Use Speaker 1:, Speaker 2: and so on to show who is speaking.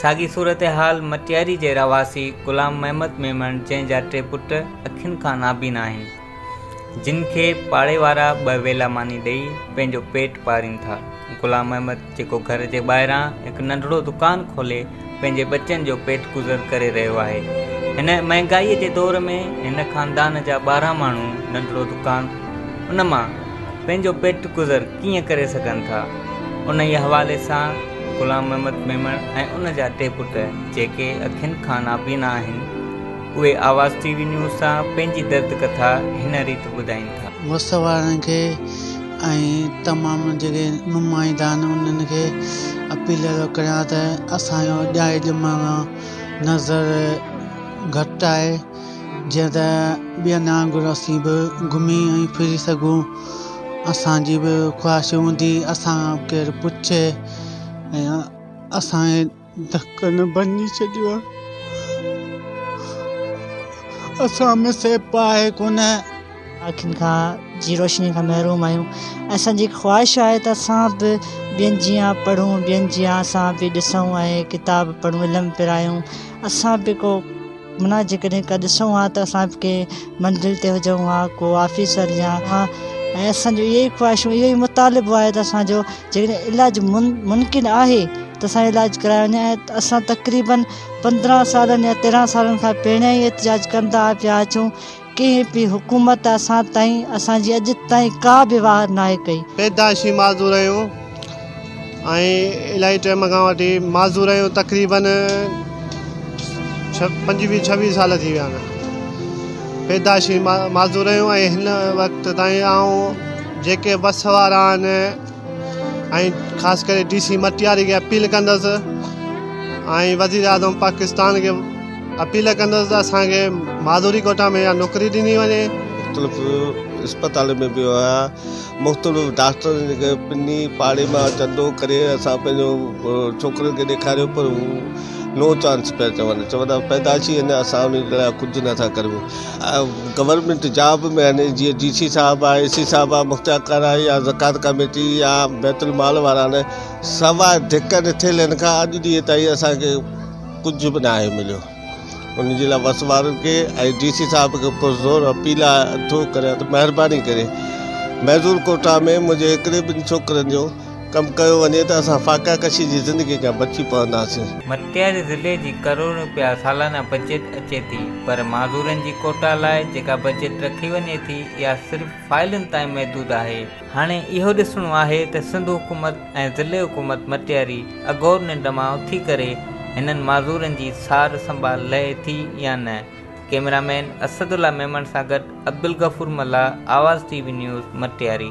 Speaker 1: साॻी सूरत हाल मटियारी जे रहवासी ग़ुलाम महमद मेमन जंहिंजा टे पुट अखियुनि खां नाबीन आहिनि जिन खे पाड़े वारा ॿ वेला मानी ॾेई पंहिंजो पेट पारिननि था ग़ुलाम अहमद जेको घर जे ॿाहिरां हिकु नंढड़ो दुकानु खोले पंहिंजे बचनि जो पेट गुज़र करे रहियो आहे हिन महांगाईअ जे दौर में हिन खानदान जा ॿारहं माण्हू नंढिड़ो दुकानु उन मां पंहिंजो पेट गुज़र कीअं करे सघनि था उनजे हवाले सां ग़ुलाम मोहम्मद मेमण ऐं उन जा टे पुट जेके अखियुनि खाना पीना आहिनि उहे आवाज़ी वी न्यूज़ सां पंहिंजी दर्द कथा हिन रीति
Speaker 2: ॿुधाईंदा वारनि खे ऐं तमामु जेके नुमाइंदा आहिनि उन्हनि खे अपील कयां त असांजो ॼाए जान नज़र घटि आहे जीअं त ॿियनि वांगुरु असीं बि घुमी फिरी सघूं असांजी बि ख़्वाहिश हूंदी असां केरु पुछे
Speaker 3: जी रोशनी खां महरूम आहियूं असांजी ख़्वाहिश आहे त असां बि ॿियनि जीअं पढ़ूं ॿियनि जीअं असां बि ॾिसूं ऐं किताब पढ़ूं इलम पिरायूं असां बि को माना जेकॾहिं का ॾिसूं हा त असां के मंदिर ते हुजूं हा को ऑफिसर या असो यही ख्वाहिश ई ख़्वाहिशूं इहो ई मुतालिबो आहे त असांजो जेकॾहिं मुन मुमकिन है तो असा इलाज कराया अस तक़रीबन पंद्रह साल या तेरह साल खां पहिरियां ई एतिजाज कंदा पिया अचूं कंहिं बि हुकूमत अस ताईं अज अॼु ताईं का बि वार कई
Speaker 4: पैदाशी माज़ूर आहियूं इलाही टाइम का वठी माज़ूर तकरीबन छ पंजवीह छवी साल थी वह पैदाशी मा, माज़ूर आहियूं वक्त तेके वक़्तु खास कर बस डी सी मटियारी के अपील कंदसि वज़ीर आज़म पाकिस्तान के अपील कंदसि असांखे माधुरी कोटा में या नौकरी दिनी वाले
Speaker 5: मतलब इस्पताल में वियो आहियां मुख़्तलिफ़ु डॉक्टर जेके ॿिन्ही पाड़े मां चंदो करे असां पंहिंजो छोकिरियुनि खे ॾेखारियो पर हू नो चांस पिया चवनि चवंदा पैदाशी थी वञे असां उन लाइ कुझु नथा करूं गवर्नमेंट जॉब में आहिनि जीअं डी सी साहिबु आहे ए सी साहिबु आहे मुख़्तियारकार आहे या ज़कात कमेटी या बैतुल माल वारा आहिनि सवाइ दिक़त ॾिठल आहिनि हिन खां अॼु ॾींहं ताईं असांखे कुझु बि न आहे मिलियो उन जे लाइ वस वारनि खे ऐं डी सी साहिब खे पुरज़ोर अपील आहे थो करियां त महिरबानी करे मैज़ूर कोटा में मुंहिंजे हिकिड़े ॿिनि छोकिरनि जो कमु कयो वञे त असां फाका कशी जी ज़िंदगी खां बची पवंदासीं
Speaker 1: मटियारे ज़िले जी करोड़ रुपया सालाना बचत अचे थी पर माज़ूरनि जी कोटा लाइ जेका बचत रखी वञे थी इहा सिर्फ़ु फाइलनि ताईं महदूदु आहे हाणे इहो ॾिसणो सिंधु हुकूमत ऐं ज़िले हुकूमत मटियारी अगौर निंड उथी हिननि माज़ूरनि जी सार संभाल लहे थी या न कैमरामैन असदुल्ला मेमन सां गॾु अब्दुल गफ़ूर मल्ला आवाज़ टीवी न्यूज़ मटिआरी